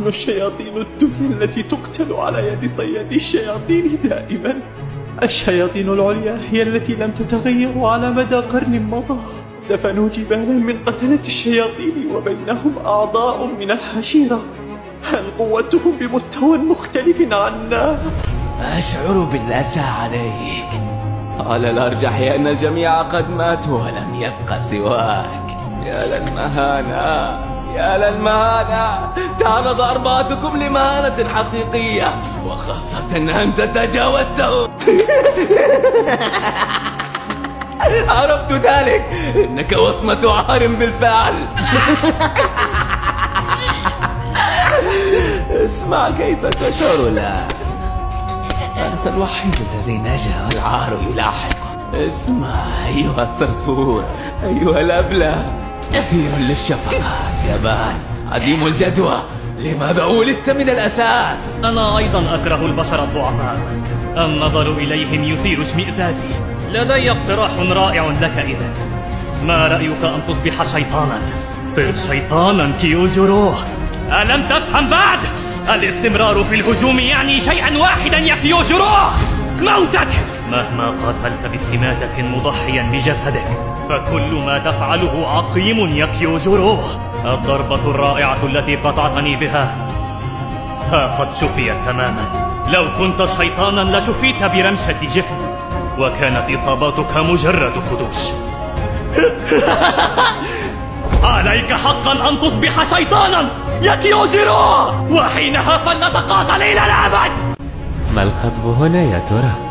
نحن الشياطين الدنيا التي تقتل على يد صياد الشياطين دائما. الشياطين العليا هي التي لم تتغير على مدى قرن مضى. دفنوا جبالا من قتلة الشياطين وبينهم أعضاء من الحشيرة. هل قوتهم بمستوى مختلف عنا؟ أشعر بالأسى عليك. على الأرجح أن الجميع قد ماتوا ولم يبق سواك. يا للمهانة. يا للمهانة تعرض أربعتكم لمهانة حقيقية وخاصة أنت تجاوزته عرفت ذلك؟ إنك وصمة عار بالفعل. اسمع كيف تشعر أنت الوحيد الذي نجا والعار يلاحق. اسمع أيها الصرصور أيها الأبلة. كثير للشفقة. جبان عديم الجدوى. لماذا ولدت من الأساس؟ أنا أيضا أكره البشر الضعفاء. النظر إليهم يثير إشمئزازي. لدي اقتراح رائع لك إذا. ما رأيك أن تصبح شيطانا؟ صر شيطانا كيوجورو ألم تفهم بعد؟ الاستمرار في الهجوم يعني شيئا واحدا يا كيوجورو موتك! مهما قاتلت باستماتة مضحيا بجسدك. فكل ما تفعله عقيم يا كيوجورو الضربة الرائعة التي قطعتني بها. ها قد شفيت تماما. لو كنت شيطانا لشفيت برمشة جفن. وكانت إصاباتك مجرد خدوش. عليك حقا أن تصبح شيطانا يا كيوجيرو وحينها فلنتقاتل إلى الأبد. ما الخطب هنا يا ترى؟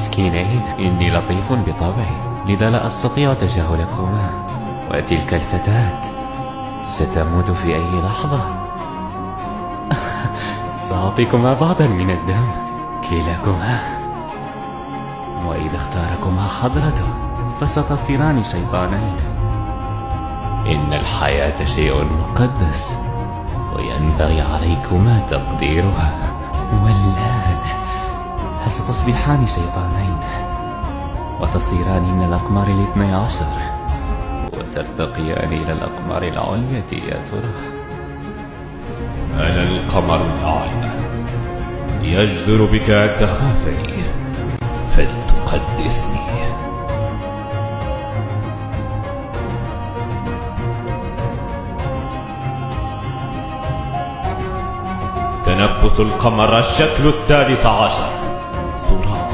يا للمسكينين إني لطيف بطبعي لذا لا أستطيع تجاهلكما وتلك الفتاة ستموت في أي لحظة. سأعطيكما بعضا من الدم كلاكما. وإذا اختاركما حضرته فستصيران شيطانين. إن الحياة شيء مقدس وينبغي عليكما تقديرها. والآن هل ستصبحان شيطانين وتصيران من الأقمار الاثني عشر. وترتقيان إلى الأقمار العليا يا ترى. أنا القمر الأعلى يجدر بك أن تخافني فلتقدسني. تنفس القمر الشكل السادس عشر. 苏畅